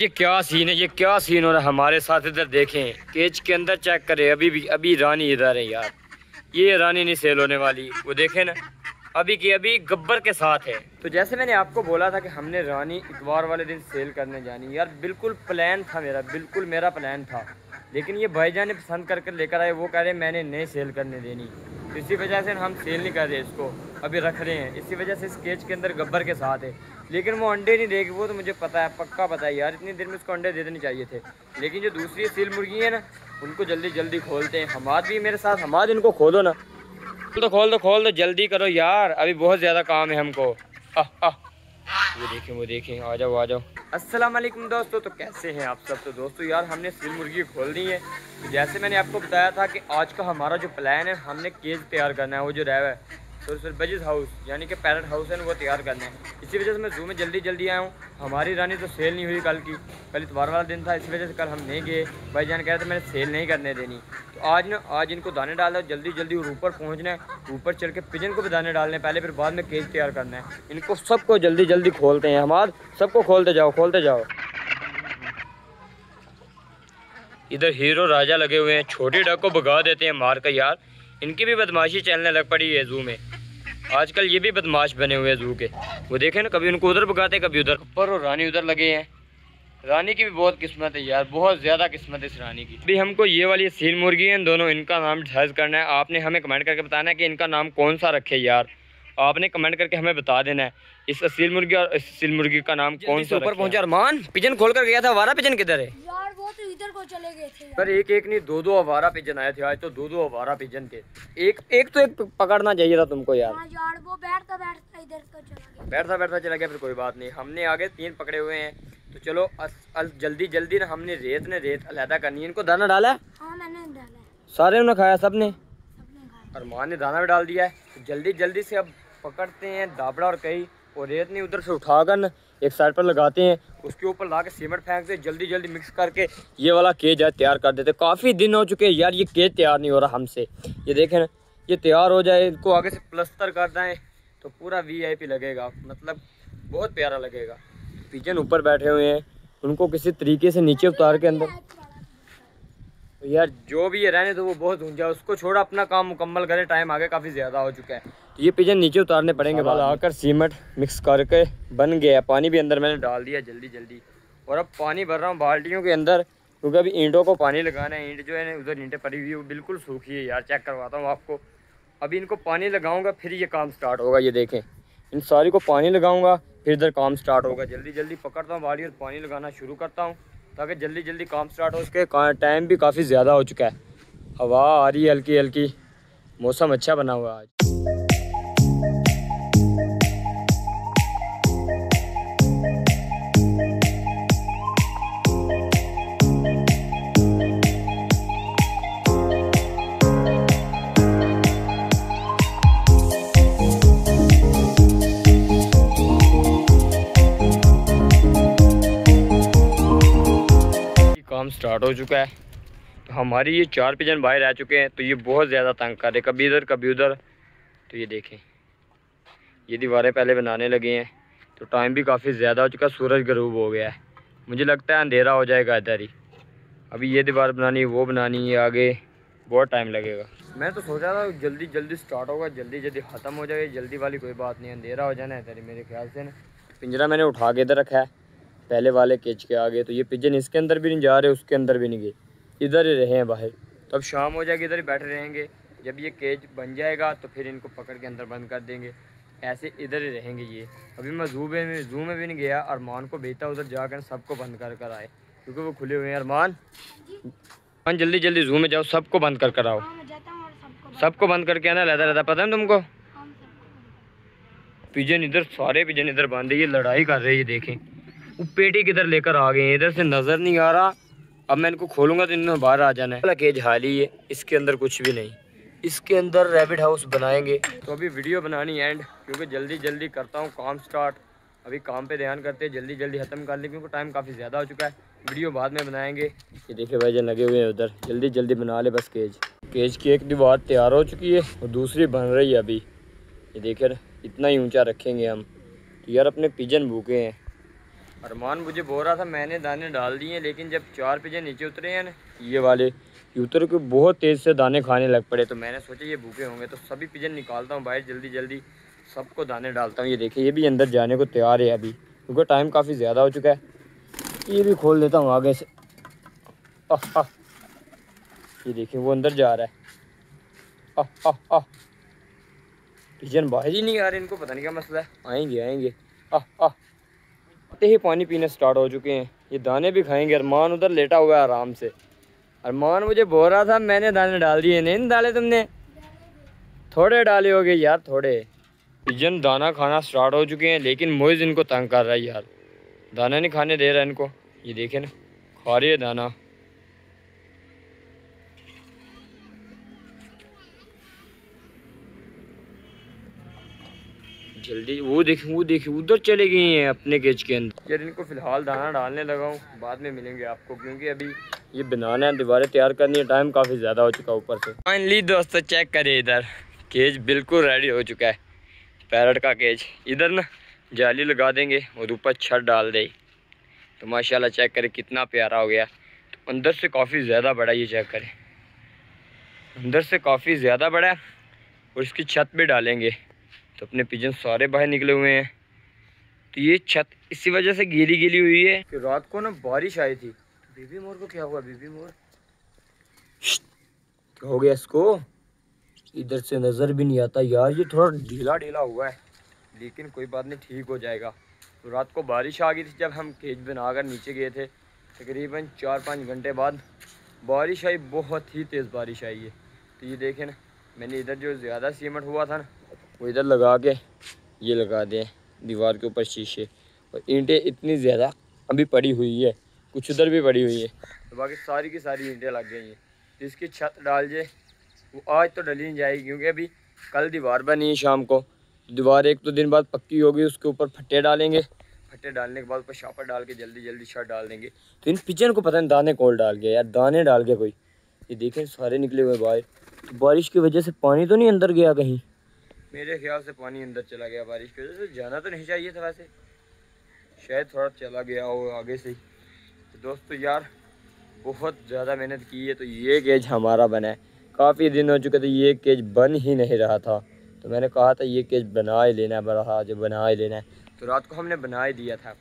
ये क्या सीन है? ये क्या सीन हो रहा है? हमारे साथ इधर देखें। केज के अंदर चेक करें। अभी भी अभी रानी इधर है यार। ये रानी नहीं सेल होने वाली। वो देखे ना। अभी की अभी गब्बर के साथ है। तो जैसे मैंने आपको बोला था कि हमने रानी इतवार वाले दिन सेल करने जानी। यार, बिल्कुल प्लान था मेरा। बिल्कुल मेरा प्लान था। लेकिन ये भाईजान ने पसंद करके लेकर आए। वो कह रहे मैंने नहीं सेल करने देनी। इसी वजह से हम सेल नहीं कर रहे इसको। अभी रख रहे हैं। इसी वजह से इस केज के अंदर गब्बर के साथ है। लेकिन वो अंडे नहीं देगी वो तो मुझे पता है, पक्का पता है यार, इतनी देर में उसको अंडे दे देने चाहिए थे। लेकिन जो दूसरी सील मुर्गी है ना, उनको जल्दी जल्दी खोलते हैं। हमाद भी मेरे साथ हमाद इनको खोलो ना। तो खोल दो खोल दो, जल्दी करो यार, अभी बहुत ज़्यादा काम है हमको। वो देखें वो देखें, आ जाओ आ जाओ। अस्सलाम वालेकुम दोस्तों तो कैसे हैं आप सब? तो दोस्तों यार, हमने सील मुर्गी खोल दी है। जैसे मैंने आपको बताया था कि आज का हमारा जो प्लान है, हमने केज तैयार करना है, वो जो रहा है। तो सर बजिस हाउस, यानी कि पैरट हाउस है वो तैयार करना है। इसी वजह से मैं जू में जल्दी जल्दी आया हूँ। हमारी रानी तो सेल नहीं हुई कल की। कल इतवार वाला दिन था, इसी वजह से कल हम नहीं गए। भाई जान कह रहे थे मैंने सेल नहीं करने देनी। तो आज ना, आज इनको दाने डाल दो, जल्दी जल्दी ऊपर पहुँचना है। ऊपर चढ़ के पिजन को भी दाने डालने पहले फिर बाद में केज तैयार करना है। इनको सबको जल्दी जल्दी खोलते हैं। हमारे सबको खोलते जाओ खोलते जाओ। इधर हीरो राजा लगे हुए हैं। छोटी डक को भगा देते हैं मार कर यार। इनकी भी बदमाशी चलने लग पड़ी है जू में। आजकल ये भी बदमाश बने हुए हैं जू के। वो देखे ना कभी उनको उधर भगाते कभी उधर। ऊपर और रानी उधर लगे हैं। रानी की भी बहुत किस्मत है यार बहुत ज़्यादा किस्मत है इस रानी की। अभी हमको ये वाली सील मुर्गी है दोनों इनका नाम डिसाइड करना है। आपने हमें कमेंट करके बताना है कि इनका नाम कौन सा रखे यार। आपने कमेंट करके हमें बता देना है इस असील मुर्गी और इस मुर्गी का नाम कौन सा ऊपर पहुँचा अरमान। पिजन खोल कर गया था वारा पिजन किधर है? यार वो तो इधर को चले गए थे पर एक एक नहीं दो दो अवारा पिजन आए थे आज तो दो दो अवारा पिजन थे एक एक तो एक पकड़ना चाहिए था तुमको यार। हाँ यार वो बैठता बैठता इधर को चला गया। बैठता बैठता चला गया फिर कोई बात नहीं। हमने आगे तीन पकड़े हुए हैं। तो चलो अस, अल, जल्दी जल्दी ना हमने रेत ने रेत अलहदा करनी है। इनको दाना डाला है? हाँ मैंने डाला सारे ने खाया सबने? सबने खाया। और माँ ने दाना भी डाल दिया है। तो जल्दी जल्दी से अब पकड़ते हैं दाबड़ा और कई। और रेत नहीं उधर से उठाकर एक साइड पर लगाते हैं। उसके ऊपर ला के सीमेंट फेंकते जल्दी जल्दी मिक्स करके ये वाला केज है, तैयार कर देते। काफ़ी दिन हो चुके हैं यार, ये केज तैयार नहीं हो रहा हमसे। ये देखें ना, ये तैयार हो जाए, इनको आगे से प्लस्तर कर दें तो पूरा वीआईपी लगेगा। मतलब बहुत प्यारा लगेगा। पिजन ऊपर बैठे हुए हैं, उनको किसी तरीके से नीचे उतार के अंदर तो यार जो भी ये रहने तो वो बहुत ऊँचा उसको छोड़ अपना काम मुकम्मल करे टाइम आगे काफ़ी ज़्यादा हो चुका है। तो ये पिजन नीचे उतारने पड़ेंगे बाद आकर सीमेंट मिक्स करके बन गया पानी भी अंदर मैंने डाल दिया जल्दी जल्दी। और अब पानी भर रहा हूँ बाल्टियों के अंदर क्योंकि अभी ईंटों को पानी लगाना है। ईंट जो है ना उधर ईंटें पड़ी हुई है वो बिल्कुल सूखी है यार। चेक करवाता हूँ आपको। अभी इनको पानी लगाऊँगा फिर ये काम स्टार्ट होगा ये देखें। इन सारी को पानी लगाऊँगा फिर इधर काम स्टार्ट होगा। जल्दी जल्दी पकड़ता हूँ बाल्टी और पानी लगाना शुरू करता हूँ। ताकि जल्दी जल्दी काम स्टार्ट हो, उसके टाइम भी काफ़ी ज़्यादा हो चुका है। हवा आ रही है हल्की हल्की। मौसम अच्छा बना हुआ है आज। काम स्टार्ट हो चुका है। तो हमारी ये चार पिजन बाहर रह चुके हैं तो ये बहुत ज़्यादा तंग कर रहे कभी इधर, कभी उधर। तो ये देखें, ये दीवारें पहले बनाने लगे हैं। तो टाइम भी काफ़ी ज़्यादा हो चुका है, सूरज गरूब हो गया है। मुझे लगता है अंधेरा हो जाएगा इधर ही। अभी ये दीवार बनानी वो बनानी है, आगे बहुत टाइम लगेगा। मैं तो सोचा था जल्दी जल्दी स्टार्ट होगा, जल्दी जल्दी ख़त्म हो जाएगा जल्दी वाली कोई बात नहीं, अंधेरा हो जाना है ही मेरे ख्याल से ना। पिंजरा मैंने उठा के इधर रखा है। पहले वाले केच के आ गए तो ये पिजन इसके अंदर भी नहीं जा रहे उसके अंदर भी नहीं गए। इधर ही रहे हैं बाहर। तो अब शाम हो जाएगी इधर ही बैठे रहेंगे। जब ये केज बन जाएगा तो फिर इनको पकड़ के अंदर बंद कर देंगे। ऐसे इधर ही रहेंगे ये। अभी मैं जू में जू में भी नहीं गया अरमान को भेजता उधर जाकर सबको बंद कर कर आए। क्योंकि वो खुले हुए हैं। अरमान? अरमान जल्दी जल्दी जू में जाओ सबको बंद कर कर आओ। हाँ सबको बंद करके आना रहता रहता पता है तुमको? पिजन इधर सारे पिजन इधर बांधे ये लड़ाई कर रहे हैं ये देखें। वो पेटी किधर लेकर आ गए इधर से नज़र नहीं आ रहा। अब मैं इनको खोलूँगा तो इन्होंने बाहर आ जाना है। केज हाली है। इसके अंदर कुछ भी नहीं। इसके अंदर रैबिट हाउस बनाएँगे। तो अभी वीडियो बनानी एंड क्योंकि जल्दी जल्दी करता हूँ काम स्टार्ट अभी काम पे ध्यान करते हैं। जल्दी जल्दी ख़त्म कर लें, क्योंकि टाइम काफ़ी ज़्यादा हो चुका है। वीडियो बाद में बनाएँगे। ये देखिए भाई जन लगे हुए हैं उधर। जल्दी जल्दी बना ले बस केज केज की एक दीवार तैयार हो चुकी है और दूसरी बन रही है अभी। ये देखिए इतना ही ऊँचा रखेंगे हम। तो यार, अपने पिजन भूखे हैं। अरमान मुझे बोल रहा था मैंने दाने डाल दिए लेकिन जब चार पिजन नीचे उतरे हैं ना ये वाले उतर के बहुत तेज़ से दाने खाने लग पड़े तो मैंने सोचा ये भूखे होंगे तो सभी पिजन निकालता हूँ बाहर जल्दी जल्दी सबको दाने डालता हूँ। ये देखिए ये भी अंदर जाने को तैयार है अभी क्योंकि टाइम काफ़ी ज़्यादा हो चुका है। ये भी खोल देता हूँ आगे से। आह, आह। ये देखिए वो अंदर जा रहा है। आह, आह, आह। पिजन बाहर ही नहीं आ रहे इनको पता नहीं क्या मसला है। आएँगे आएँगे। आह आह। आते ही पानी पीने स्टार्ट हो चुके हैं। ये दाने भी खाएँगे। अरमान उधर लेटा हुआ है आराम से। अरमान मुझे बोल रहा था, मैंने दाने डाल दिए। नहीं डाले तुमने। थोड़े डाले होगे यार, थोड़े। पिजन, दाना खाना स्टार्ट हो चुके हैं, लेकिन मोइज इनको तंग कर रहा है यार। दाना नहीं खाने दे रहा है इनको। ये देखे ना, खा रही है दाना। जल्दी वो देखे वो देखे उधर चले गई हैं अपने केज के अंदर। यार इनको फ़िलहाल दाना डालने लगा हूँ बाद में मिलेंगे आपको क्योंकि अभी ये बनाना है दीवारें तैयार करनी है टाइम काफ़ी ज़्यादा हो चुका है ऊपर से। फाइनली दोस्तों चेक करिए इधर। केज बिल्कुल रेडी हो चुका है पैरट का केज इधर ना जाली लगा देंगे और ऊपर छत डाल दे। तो माशाल्लाह चेक करें कितना प्यारा हो गया। तो अंदर से काफ़ी ज़्यादा बड़ा ये चेक करें। अंदर से काफ़ी ज़्यादा बड़ा है और इसकी छत भी डालेंगे। तो अपने पिजन सारे बाहर निकले हुए हैं। तो ये छत इसी वजह से गीली गीली हुई है कि रात को ना बारिश आई थी। बीबी मोर को क्या हुआ, बीबी मोर? क्या हो गया इसको। इधर से नज़र भी नहीं आता। यार, ये थोड़ा ढीला ढीला हुआ है, लेकिन कोई बात नहीं, ठीक हो जाएगा। तो रात को बारिश आ गई थी जब हम केज बनाकर नीचे गए थे। तकरीबन चार पाँच घंटे बाद बारिश आई, बहुत ही तेज़ बारिश आई है तो ये देखें ना, मैंने इधर जो ज़्यादा सीमेंट हुआ था ना वो इधर लगा के, ये लगा दें दीवार के ऊपर शीशे। और ईंटें इतनी ज़्यादा अभी पड़ी हुई है, कुछ उधर भी पड़ी हुई है। तो बाकी सारी की सारी ईंटें लग गई हैं। तो इसकी छत डाल जाए वो आज तो डली नहीं जाएगी, क्योंकि अभी कल दीवार बनी है शाम को। दीवार एक दो तो दिन बाद पक्की होगी, उसके ऊपर फट्टे डालेंगे। फट्टे डालने के बाद ऊपर शापर डाल के जल्दी जल्दी छत डाल देंगे। तो इन पिचन को पता नहीं, दाने कौन डाल गया यार दाने डाल गया कोई। ये देखें, सारे निकले हुए बाहर। तो बारिश की वजह से पानी तो नहीं अंदर गया कहीं। मेरे ख्याल से पानी अंदर चला गया बारिश की वजह से। जाना तो नहीं चाहिए था वैसे। शायद थोड़ा चला गया हो आगे से तो दोस्तों यार, बहुत ज़्यादा मेहनत की है तो ये केज हमारा बना है। काफ़ी दिन हो चुके थे, ये केज बन ही नहीं रहा था। तो मैंने कहा था, ये केज बना ही लेना है, बड़ा जो बना ही लेना है। तो रात को हमने बना ही दिया था।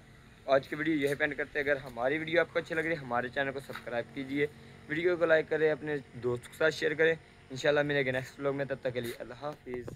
आज की वीडियो यही पेंड करते हैं। अगर हमारी वीडियो आपको अच्छी लग रही है, हमारे चैनल को सब्सक्राइब कीजिए। वीडियो को लाइक करें, अपने दोस्तों के साथ शेयर करें। इंशाल्लाह मिलेंगे नेक्स्ट व्लॉग में, तब तक के लिए अल्लाह हाफिज़।